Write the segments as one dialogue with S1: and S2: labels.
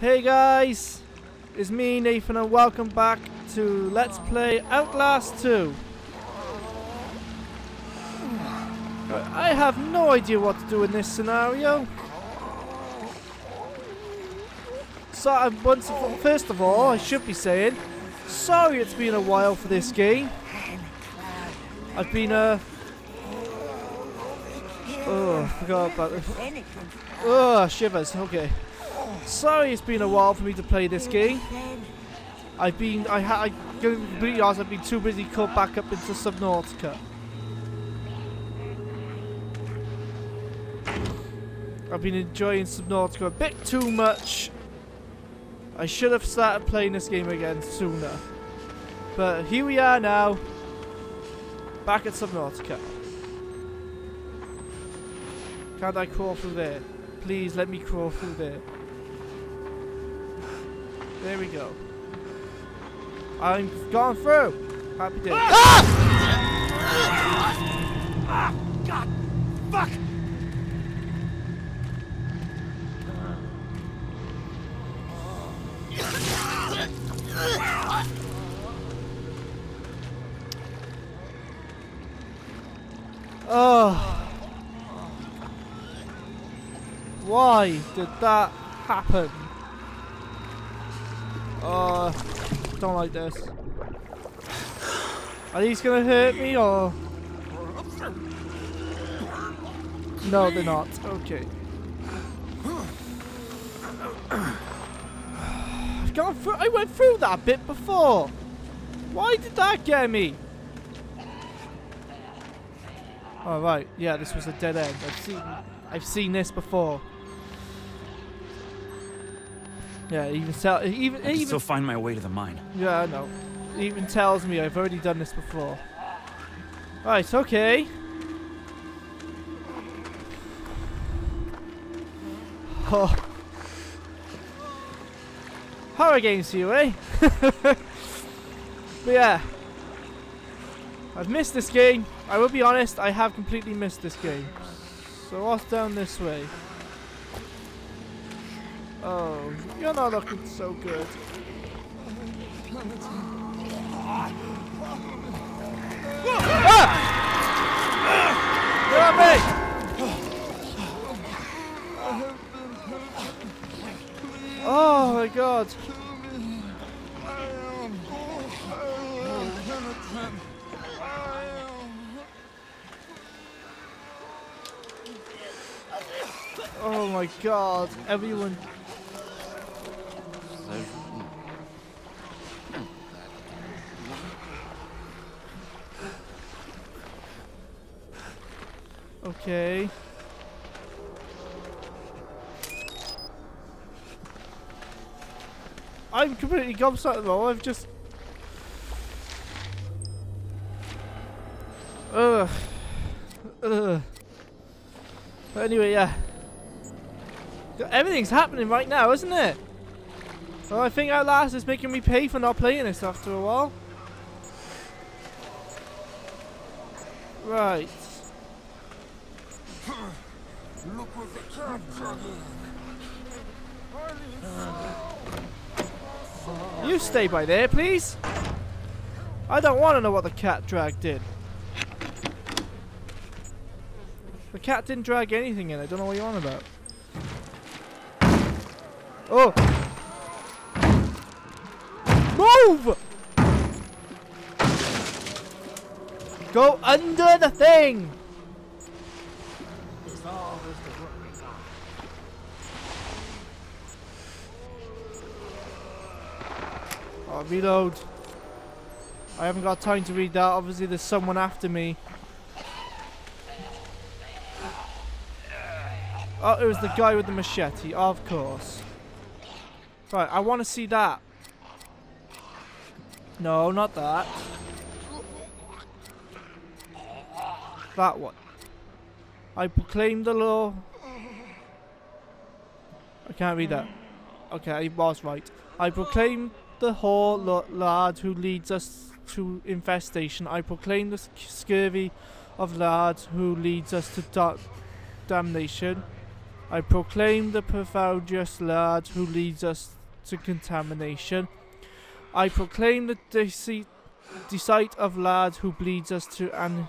S1: Hey guys, it's me Nathan and welcome back to Let's Play Outlast 2. I have no idea what to do in this scenario. So, uh, once, first of all, I should be saying, sorry it's been a while for this game. I've been, uh... Oh, I forgot about this. Oh, shivers, okay. Sorry it's been a while for me to play this game. I've been, I had, I, completely honest, I've been too busy caught back up into Subnautica. I've been enjoying Subnautica a bit too much. I should have started playing this game again sooner. But here we are now. Back at Subnautica. Can't I crawl through there? Please let me crawl through there. There we go. I'm gone through. Happy day. Ah!
S2: ah! God! Fuck!
S1: Oh. Why did that happen? Oh, don't like this. Are these gonna hurt me or? No, they're not. Okay. I've gone through. I went through that bit before. Why did that get me? Oh right, yeah, this was a dead end. I've seen, I've seen this before. Yeah, even tell even
S2: I
S1: even
S2: still find my way to the mine.
S1: yeah, I know. It even tells me I've already done this before. Right, okay. Oh. Horror games to you, eh? but yeah. I've missed this game. I will be honest, I have completely missed this game. So what's down this way? Oh, you're not looking so good. Ah! Me! Oh my god. Oh my god, everyone. Okay. I'm completely gobsmacked though, I've just... Ugh. Ugh. But anyway, yeah. Everything's happening right now, isn't it? Well, I think Outlast is making me pay for not playing this after a while. Right. You stay by there, please. I don't want to know what the cat drag did. The cat didn't drag anything in. I don't know what you're on about. Oh! Move! Go under the thing! Reload. I haven't got time to read that. Obviously, there's someone after me. Oh, it was the guy with the machete, of course. Right, I want to see that. No, not that. That one. I proclaim the law. I can't read that. Okay, I was right. I proclaim the whore lad who leads us to infestation. I proclaim the scurvy of lads who leads us to da damnation. I proclaim the perfidious lad who leads us to contamination. I proclaim the deceit, of lad who bleeds us to an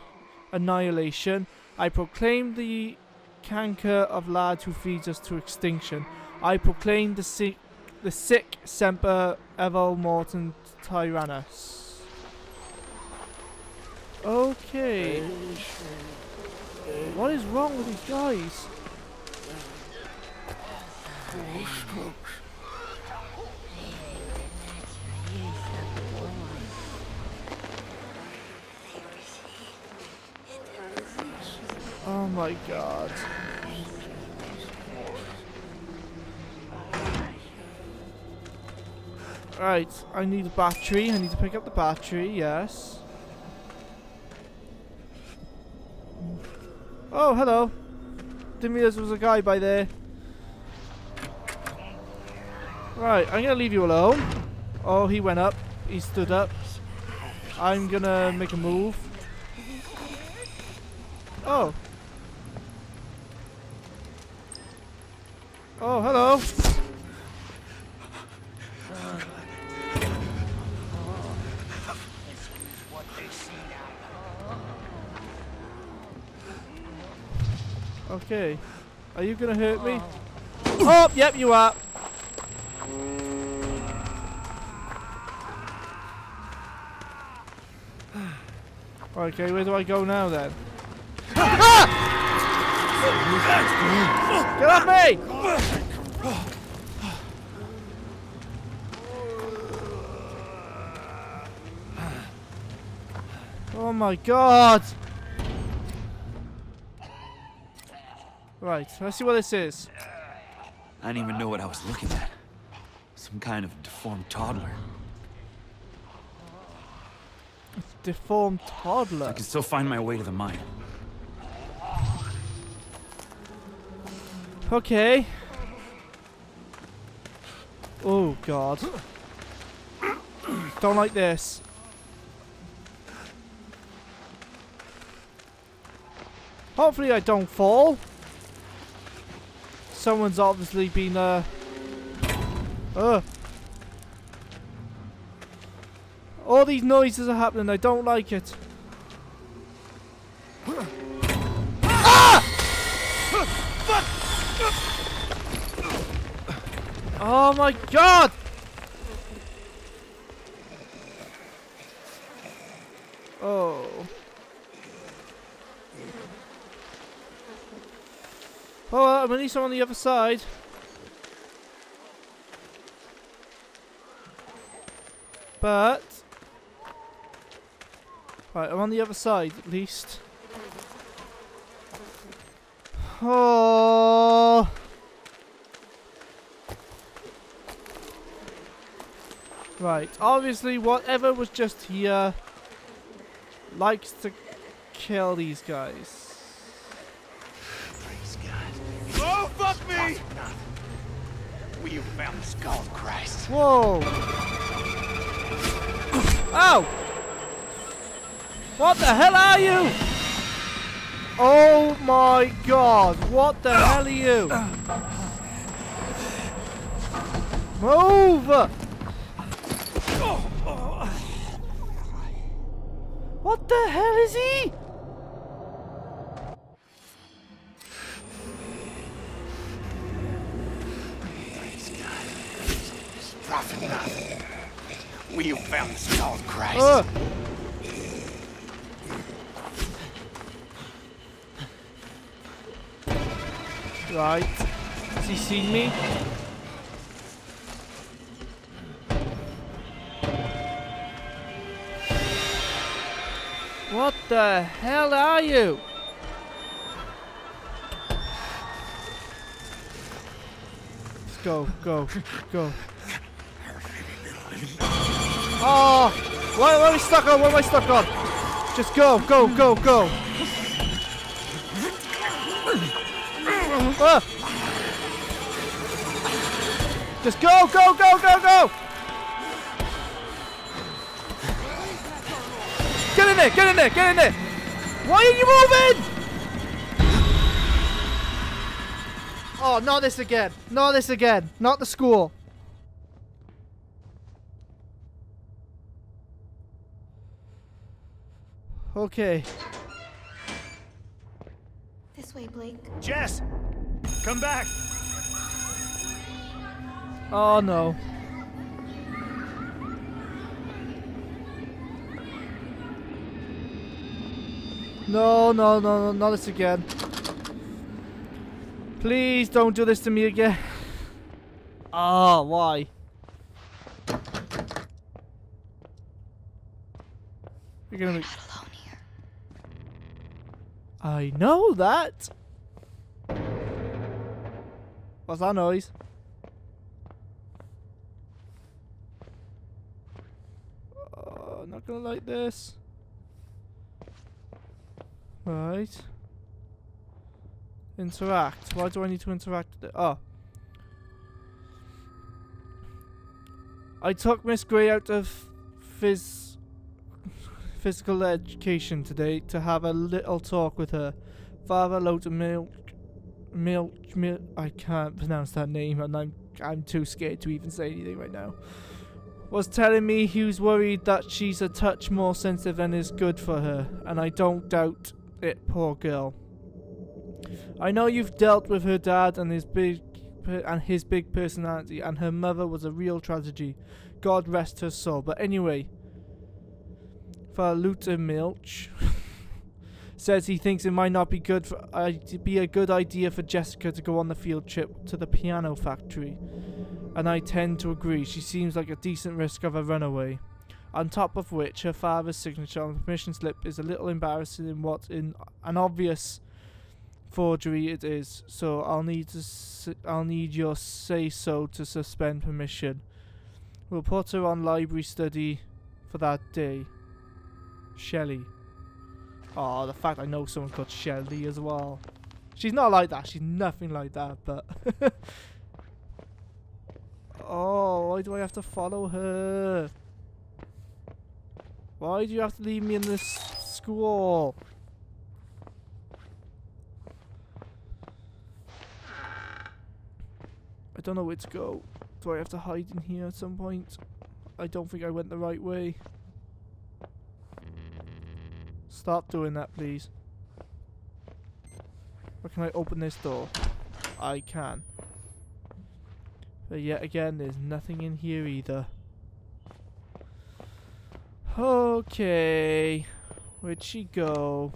S1: annihilation. I proclaim the canker of lad who feeds us to extinction. I proclaim the sick, the sick semper evo mortem tyrannus. Okay. What is wrong with these guys? Oh my god. Right, I need a battery. I need to pick up the battery, yes. Oh, hello. Didn't realize there was a guy by there. Right, I'm gonna leave you alone. Oh, he went up. He stood up. I'm gonna make a move. Oh. Oh, hello. Okay. Are you gonna hurt me? Oh, oh yep, you are. Okay, where do I go now then? Get off me! Oh my god! Right, let's see what this is.
S2: I didn't even know what I was looking at. Some kind of deformed toddler.
S1: Deformed toddler.
S2: I can still find my way to the mine.
S1: Okay. Oh god. Don't like this. Hopefully I don't fall. Someone's obviously been uh uh All these noises are happening, I don't like it. Oh my god! Oh. I'm at least on the other side. But... Right, I'm on the other side at least. Oh... Right, obviously whatever was just here likes to kill these guys.
S3: Found the skull, Christ.
S1: Whoa! Ow! What the hell are you? Oh my god, what the hell are you? Move! Right. Has he seen me? What the hell are you? Let's go, go, go. Oh! What, what am I stuck on? What am I stuck on? Just go, go, go, go. Ah! Just go, go, go, go, go! Get in there, get in there, get in there! Why are you moving? Oh, not this again. Not this again. Not the school. Okay.
S4: This way, Blake.
S3: Jess! Come back!
S1: Oh no. No, no, no, no, not this again. Please don't do this to me again. Ah, why? You're gonna be. I know that. What's that noise? Uh, not gonna like this. Right. Interact. Why do I need to interact with it? Oh. I took Miss Gray out of phys physical education today to have a little talk with her. Father loads of milk, milk, milk. I can't pronounce that name, and I'm I'm too scared to even say anything right now. Was telling me he was worried that she's a touch more sensitive than is good for her, and I don't doubt it. Poor girl. I know you've dealt with her dad and his big and his big personality, and her mother was a real tragedy. God rest her soul. But anyway, for Loutermilch says he thinks it might not be good for uh, be a good idea for Jessica to go on the field trip to the piano factory, and I tend to agree. She seems like a decent risk of a runaway. On top of which, her father's signature on the permission slip is a little embarrassing in what in an obvious forgery it is. So I'll need to I'll need your say so to suspend permission. We'll put her on library study for that day. Shelley. Oh, the fact I know someone called Shelley as well. She's not like that. She's nothing like that, but. oh, why do I have to follow her? Why do you have to leave me in this school? I don't know where to go. Do I have to hide in here at some point? I don't think I went the right way. Stop doing that, please. Or can I open this door? I can. But yet again, there's nothing in here either. Okay. Where'd she go?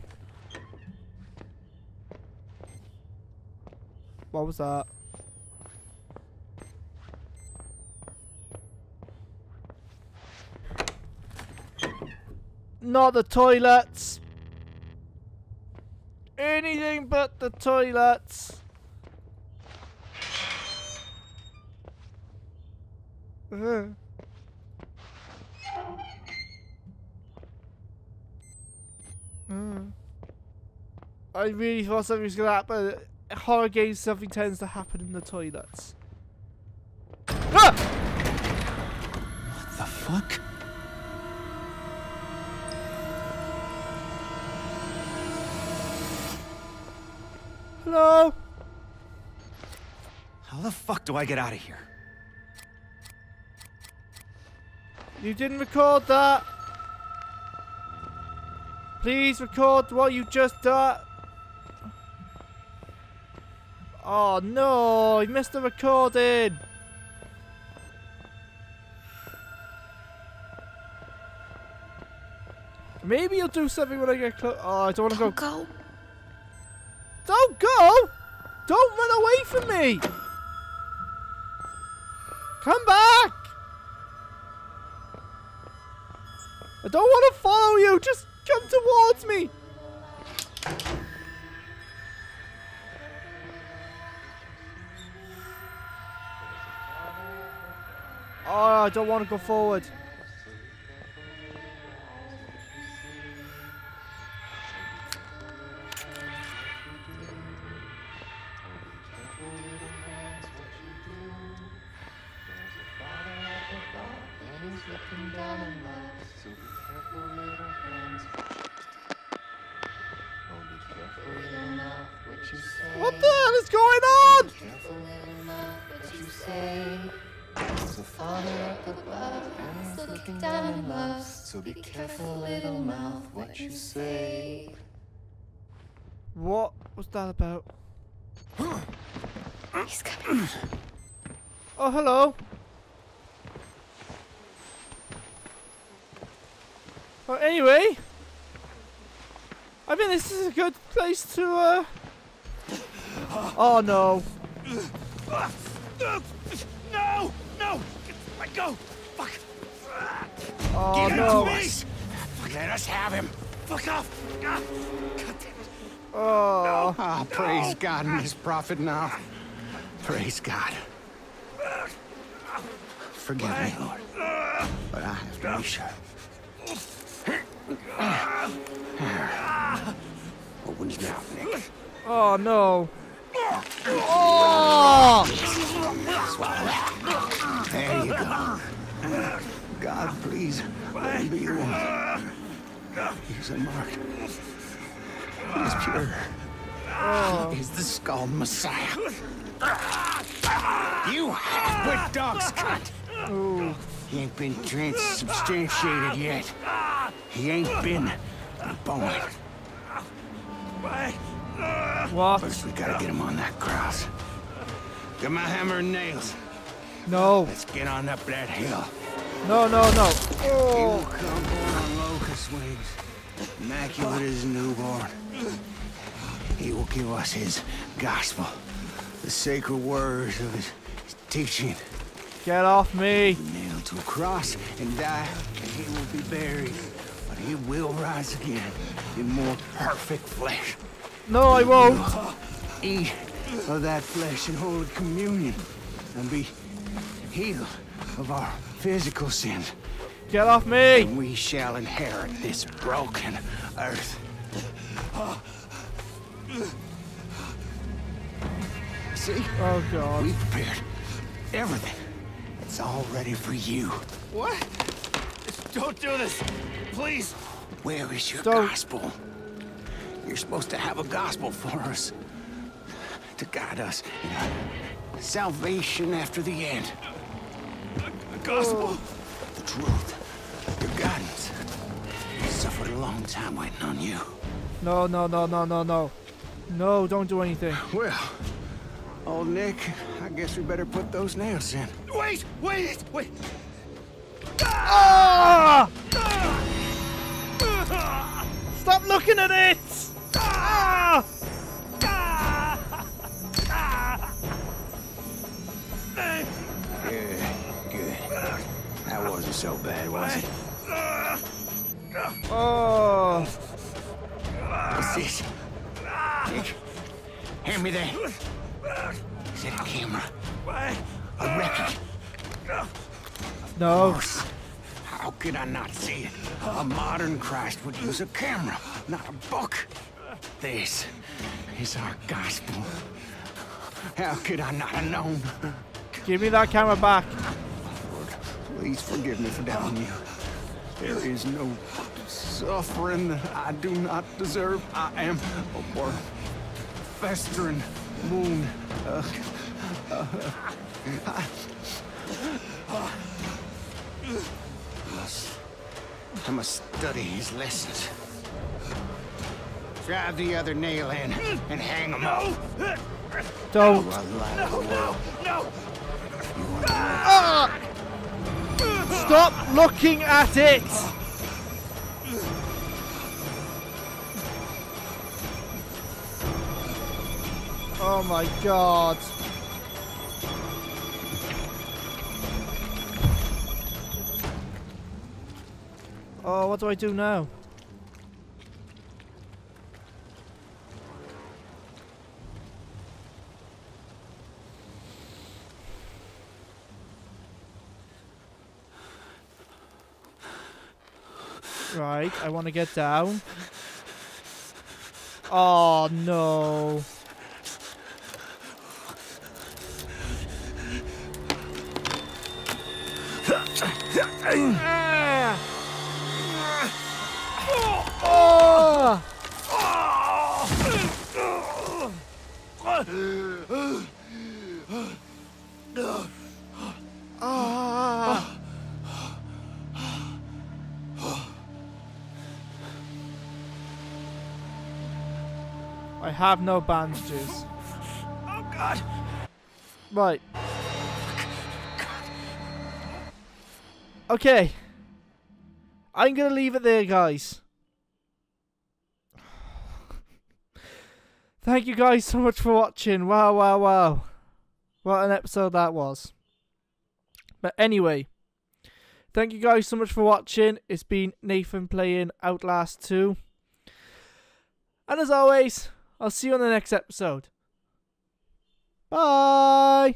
S1: What was that? Not the toilets. Anything but the toilets. I really thought something was gonna happen. Horror games, something tends to happen in the toilets. Ah!
S2: What the fuck?
S1: Hello?
S2: How the fuck do I get out of here?
S1: You didn't record that. Please record what you just done. Oh no, I missed the recording. Maybe you'll do something when I get close. Oh, I don't want to go.
S4: Don't go.
S1: Don't go! Don't run away from me! Come back! I don't want to follow you. Just come towards me. Oh, I don't want to go forward.
S5: What
S1: the hell is going on?
S5: Careful little what you say. There's a father up above, and he's looking down in love. So be careful, little mouth, what you say.
S1: What was that about?
S4: He's coming.
S1: Oh, hello. Oh, anyway, I think this is a good place to. Uh... Oh no!
S3: No! No! Let go! Fuck!
S1: Oh
S3: Give him
S1: no!
S3: to me! Let us have him! Fuck off! God damn it.
S1: Oh,
S6: Ah, praise God and his prophet now. Praise God. Forgive me, Lord. But I have to be sure. Open his mouth, Nick.
S1: oh no! Oh!
S6: There you go. God, please, be the one. He's unmarked. He's pure. He's the skull Messiah. You half-wit dog's cunt!
S1: Ooh.
S6: He ain't been transubstantiated yet. He ain't been born.
S1: What?
S6: First, we gotta get him on that cross. Get my hammer and nails.
S1: No!
S6: Let's get on up that hill.
S1: No! No! No!
S6: He will
S1: Oh!
S6: come born on locust wings, immaculate as a newborn. He will give us his gospel, the sacred words of his, his teaching.
S1: Get off me!
S6: Nailed to a cross and die, and he will be buried. But he will rise again in more perfect flesh.
S1: No, I won't!
S6: Eat of that flesh and holy communion and be healed of our physical sins.
S1: Get off me!
S6: And we shall inherit this broken earth. See?
S1: Oh god!
S6: We prepared everything. It's all ready for you.
S3: What? Don't do this! Please!
S6: Where is your
S1: Don't.
S6: gospel? You're supposed to have a gospel for us. To guide us in our salvation after the end.
S3: The gospel!
S6: The truth. Your guidance. We suffered a long time waiting on you.
S1: No! No! No! No! No! No! No! Don't do anything!
S6: Well, old Nick, I guess we better put those nails in.
S3: Wait! Wait! Wait!
S1: Ah! Stop looking at it!
S6: Wasn't so bad, was it?
S1: Oh!
S6: What's this? Nick, hand me that. Is that a camera? A record?
S1: No!
S6: How could I not see it? A modern Christ would use a camera, not a book. This is our gospel. How could I not have known?
S1: Give me that camera back!
S6: Lord, please forgive me for doubting you. There is no suffering that I do not deserve. I am a worm, festering moon. Uh, uh, I, must, I must study his lessons. Drive the other nail in and hang him up.
S1: Don't!
S6: You are the light of the world.
S3: No!
S6: You are the light.
S1: Stop looking at it! Oh my god! Oh, what do I do now? Right, I want to get down. Oh no. Ah! Oh! I have no bandages.
S3: Oh, God.
S1: Right. Okay. I'm going to leave it there, guys. Thank you guys so much for watching. Wow, wow, wow. What an episode that was. But anyway, thank you guys so much for watching. It's been Nathan playing Outlast 2. And as always, I'll see you on the next episode. Bye.